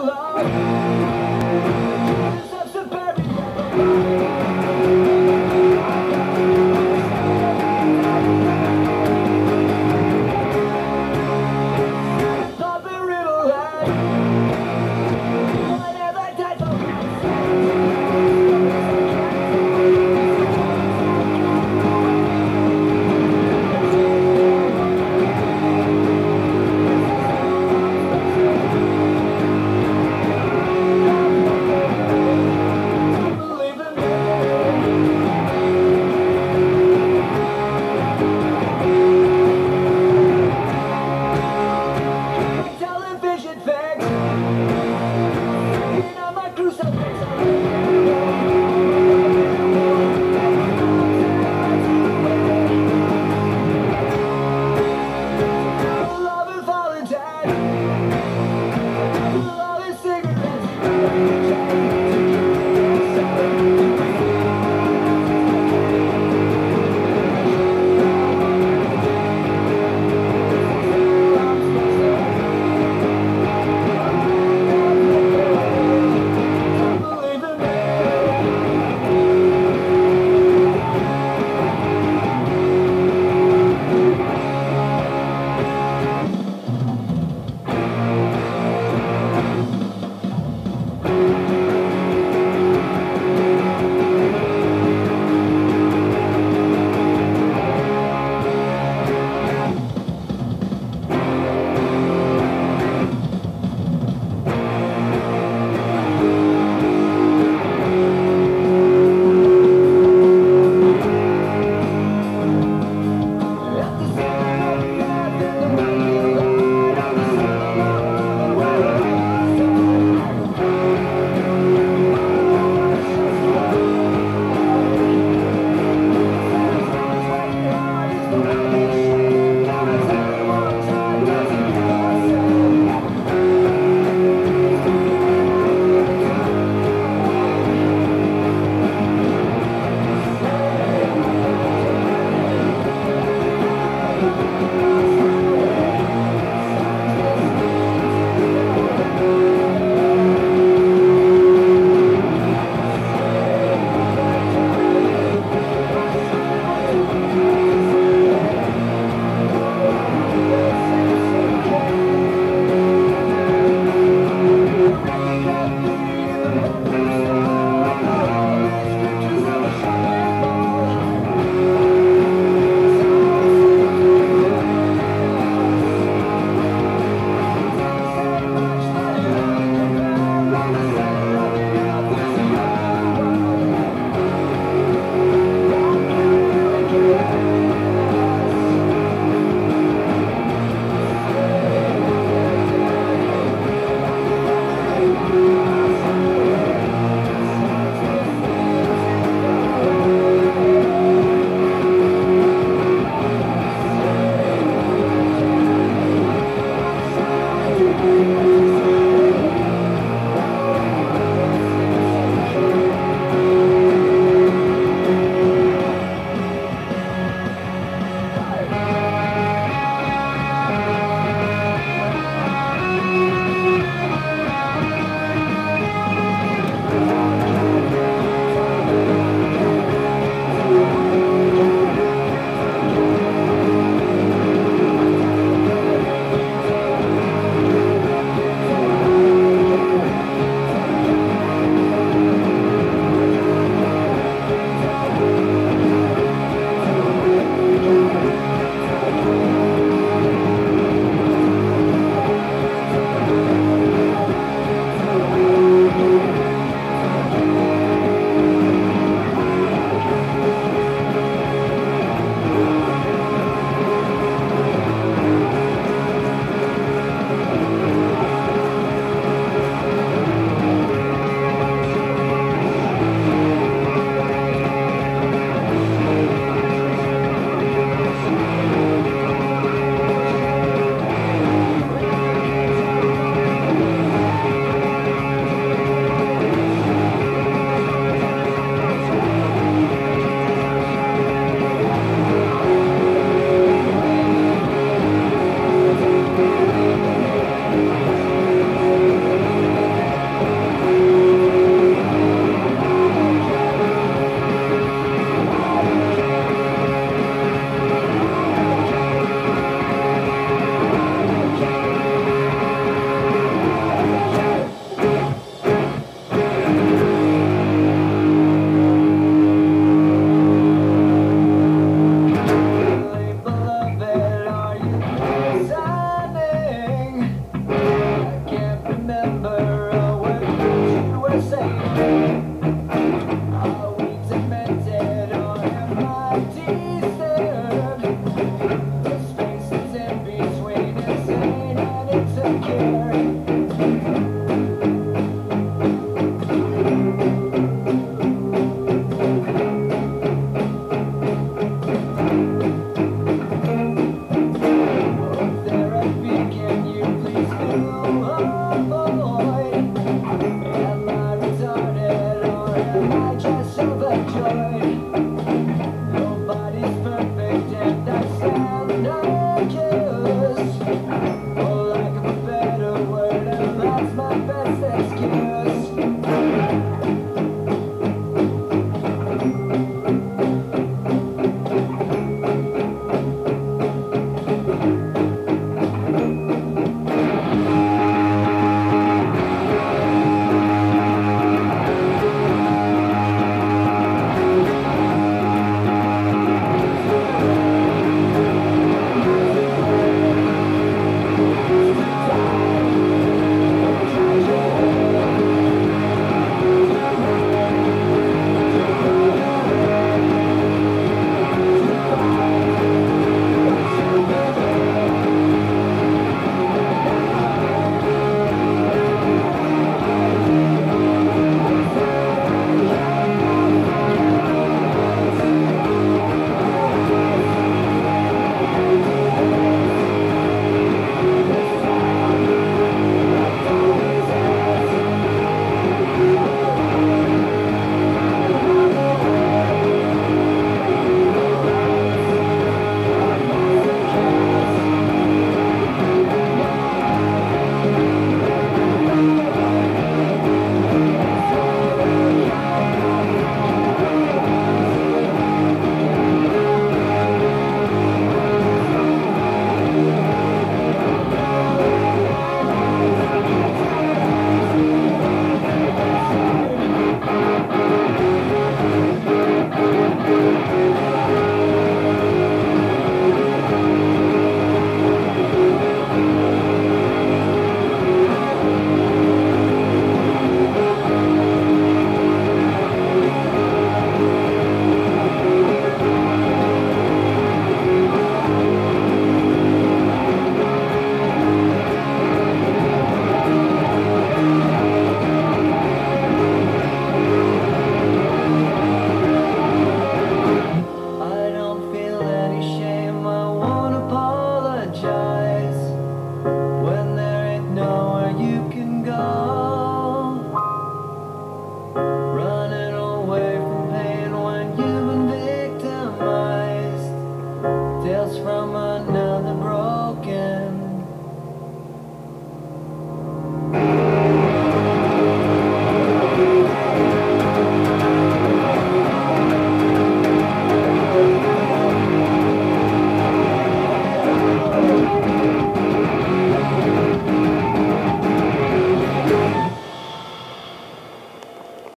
alone Thank you.